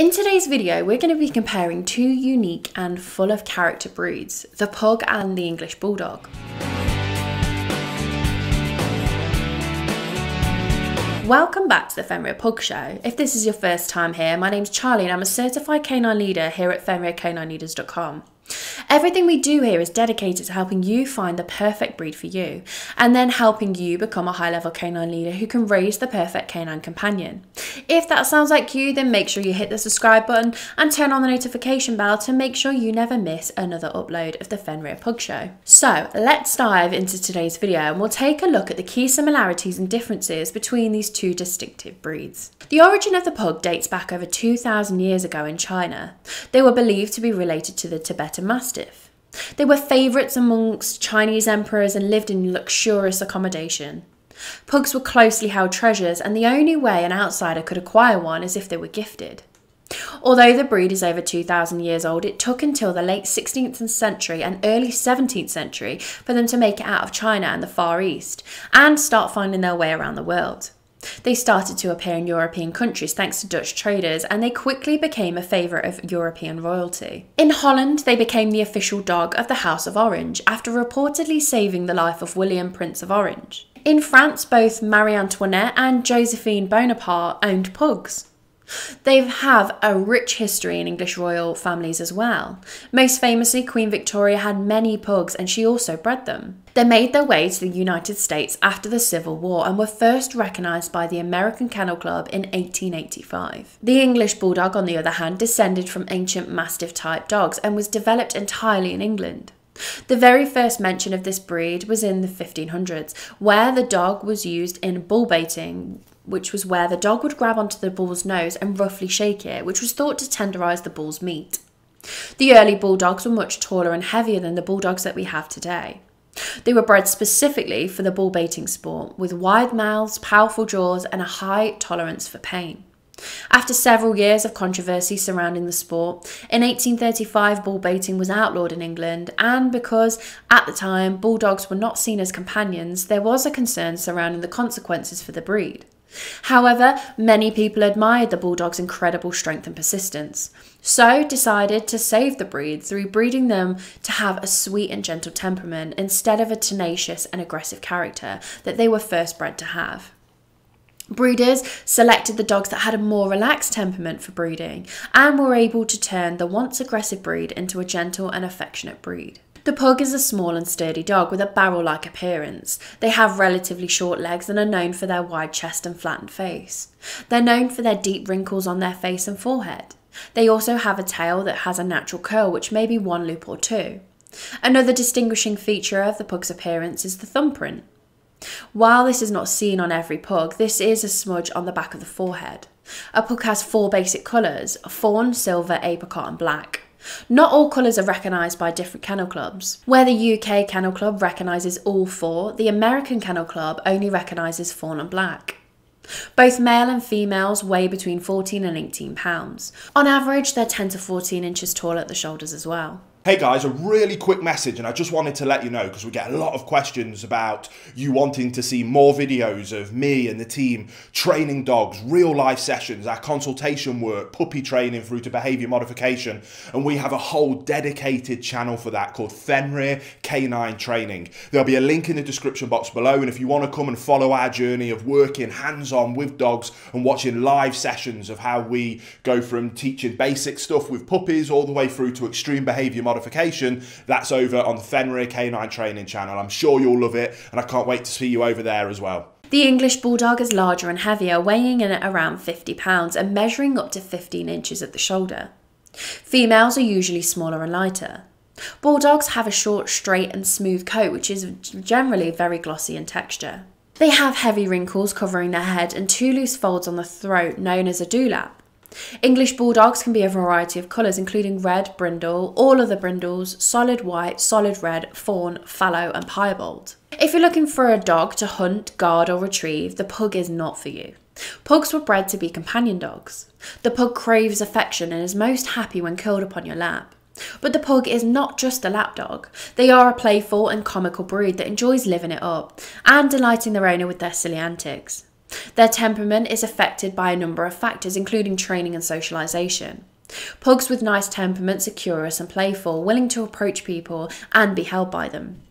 In today's video, we're going to be comparing two unique and full of character breeds, the Pug and the English Bulldog. Welcome back to the Fenrir Pug Show. If this is your first time here, my name's Charlie and I'm a certified canine leader here at FenrirCanineLeaders.com. Everything we do here is dedicated to helping you find the perfect breed for you and then helping you become a high level canine leader who can raise the perfect canine companion. If that sounds like you, then make sure you hit the subscribe button and turn on the notification bell to make sure you never miss another upload of the Fenrir Pug Show. So let's dive into today's video and we'll take a look at the key similarities and differences between these two distinctive breeds. The origin of the pug dates back over 2,000 years ago in China. They were believed to be related to the Tibetan Mastiff. They were favourites amongst Chinese emperors and lived in luxurious accommodation. Pugs were closely held treasures, and the only way an outsider could acquire one is if they were gifted. Although the breed is over 2,000 years old, it took until the late 16th century and early 17th century for them to make it out of China and the Far East and start finding their way around the world. They started to appear in European countries thanks to Dutch traders, and they quickly became a favourite of European royalty. In Holland, they became the official dog of the House of Orange after reportedly saving the life of William, Prince of Orange. In France, both Marie Antoinette and Josephine Bonaparte owned pugs. They have a rich history in English royal families as well. Most famously, Queen Victoria had many pugs and she also bred them. They made their way to the United States after the Civil War and were first recognised by the American Kennel Club in 1885. The English Bulldog, on the other hand, descended from ancient Mastiff type dogs and was developed entirely in England. The very first mention of this breed was in the 1500s, where the dog was used in bull baiting, which was where the dog would grab onto the bull's nose and roughly shake it, which was thought to tenderize the bull's meat. The early bulldogs were much taller and heavier than the bulldogs that we have today. They were bred specifically for the bull baiting sport, with wide mouths, powerful jaws, and a high tolerance for pain. After several years of controversy surrounding the sport, in 1835 bull baiting was outlawed in England, and because at the time bulldogs were not seen as companions, there was a concern surrounding the consequences for the breed. However, many people admired the bulldog's incredible strength and persistence, so decided to save the breed through breeding them to have a sweet and gentle temperament instead of a tenacious and aggressive character that they were first bred to have. Breeders selected the dogs that had a more relaxed temperament for breeding and were able to turn the once aggressive breed into a gentle and affectionate breed. The pug is a small and sturdy dog with a barrel like appearance. They have relatively short legs and are known for their wide chest and flattened face. They're known for their deep wrinkles on their face and forehead. They also have a tail that has a natural curl, which may be one loop or two. Another distinguishing feature of the pug's appearance is the thumbprint. While this is not seen on every pug, this is a smudge on the back of the forehead. A pug has four basic colours fawn, silver, apricot, and black. Not all colours are recognised by different kennel clubs. Where the UK Kennel Club recognises all four, the American Kennel Club only recognises fawn and black. Both male and females weigh between 14 and 18 pounds. On average, they're 10 to 14 inches tall at the shoulders as well. Hey guys, a really quick message, and I just wanted to let you know because we get a lot of questions about you wanting to see more videos of me and the team training dogs, real life sessions, our consultation work, puppy training through to behaviour modification, and we have a whole dedicated channel for that called Fenrir Canine Training. There'll be a link in the description box below, and if you want to come and follow our journey of working hands on with dogs and watching live sessions of how we go from teaching basic stuff with puppies all the way through to extreme behaviour modification, that's over on the Fenrir Canine Training channel. I'm sure you'll love it, and I can't wait to see you over there as well. The English Bulldog is larger and heavier, weighing in at around 50 pounds and measuring up to 15 inches at the shoulder. Females are usually smaller and lighter. Bulldogs have a short, straight, and smooth coat, which is generally very glossy in texture. They have heavy wrinkles covering their head and two loose folds on the throat, known as a dewlap. English Bulldogs can be a variety of colours, including red, brindle, all other brindles, solid white, solid red, fawn, fallow, and piebald. If you're looking for a dog to hunt, guard, or retrieve, the pug is not for you. Pugs were bred to be companion dogs. The pug craves affection and is most happy when curled upon your lap. But the pug is not just a lapdog. They are a playful and comical breed that enjoys living it up and delighting their owner with their silly antics. Their temperament is affected by a number of factors, including training and socialisation. Pugs with nice temperaments are curious and playful, willing to approach people and be held by them.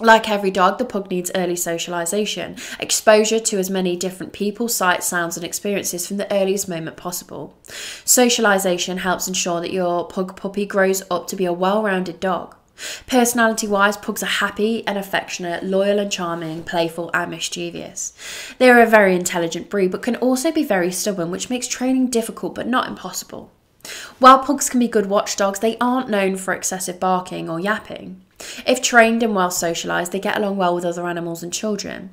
Like every dog, the pug needs early socialisation, exposure to as many different people, sights, sounds, and experiences from the earliest moment possible. Socialisation helps ensure that your pug puppy grows up to be a well rounded dog. Personality wise, pugs are happy and affectionate, loyal and charming, playful and mischievous. They are a very intelligent breed but can also be very stubborn, which makes training difficult but not impossible. While pugs can be good watchdogs, they aren't known for excessive barking or yapping. If trained and well socialised, they get along well with other animals and children.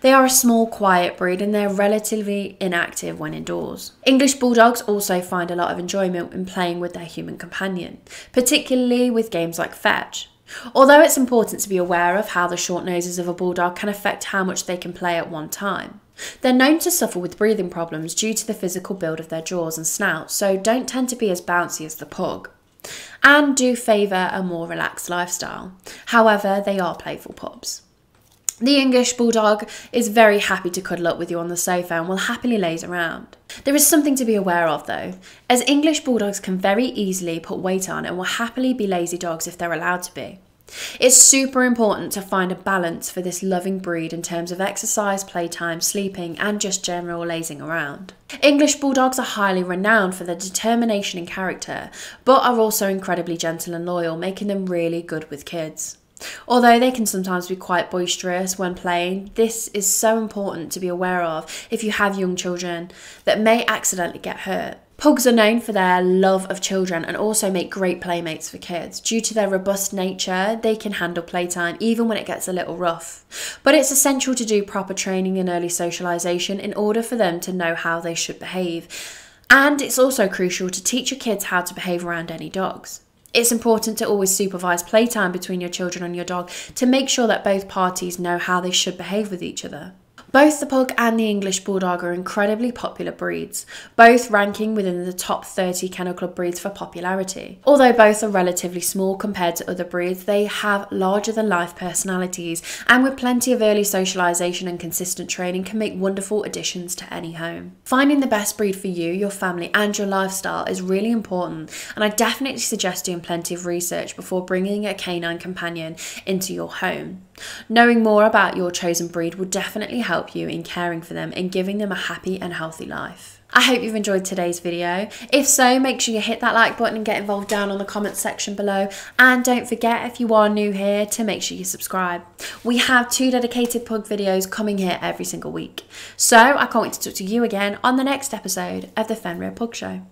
They are a small, quiet breed and they're relatively inactive when indoors. English Bulldogs also find a lot of enjoyment in playing with their human companion, particularly with games like fetch. Although it's important to be aware of how the short noses of a bulldog can affect how much they can play at one time. They're known to suffer with breathing problems due to the physical build of their jaws and snouts, so don't tend to be as bouncy as the pug and do favour a more relaxed lifestyle. However, they are playful pups. The English Bulldog is very happy to cuddle up with you on the sofa and will happily laze around. There is something to be aware of though, as English Bulldogs can very easily put weight on and will happily be lazy dogs if they're allowed to be. It's super important to find a balance for this loving breed in terms of exercise, playtime, sleeping, and just general lazing around. English Bulldogs are highly renowned for their determination and character, but are also incredibly gentle and loyal, making them really good with kids. Although they can sometimes be quite boisterous when playing, this is so important to be aware of if you have young children that may accidentally get hurt. Pugs are known for their love of children and also make great playmates for kids. Due to their robust nature, they can handle playtime even when it gets a little rough. But it's essential to do proper training and early socialisation in order for them to know how they should behave. And it's also crucial to teach your kids how to behave around any dogs. It's important to always supervise playtime between your children and your dog to make sure that both parties know how they should behave with each other. Both the Pug and the English Bulldog are incredibly popular breeds, both ranking within the top 30 Kennel Club breeds for popularity. Although both are relatively small compared to other breeds, they have larger than life personalities and with plenty of early socialisation and consistent training can make wonderful additions to any home. Finding the best breed for you, your family and your lifestyle is really important and I definitely suggest doing plenty of research before bringing a canine companion into your home. Knowing more about your chosen breed will definitely help you in caring for them and giving them a happy and healthy life. I hope you've enjoyed today's video. If so, make sure you hit that like button and get involved down on the comments section below. And don't forget, if you are new here, to make sure you subscribe. We have two dedicated pug videos coming here every single week. So I can't wait to talk to you again on the next episode of the Fenrir Pug Show.